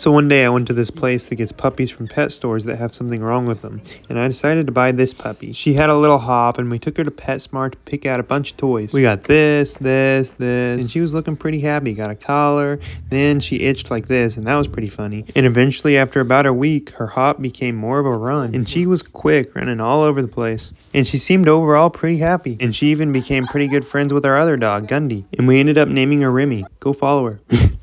So one day I went to this place that gets puppies from pet stores that have something wrong with them, and I decided to buy this puppy. She had a little hop, and we took her to PetSmart to pick out a bunch of toys. We got this, this, this, and she was looking pretty happy. Got a collar, then she itched like this, and that was pretty funny. And eventually, after about a week, her hop became more of a run, and she was quick, running all over the place. And she seemed overall pretty happy, and she even became pretty good friends with our other dog, Gundy. And we ended up naming her Remy. Go follow her.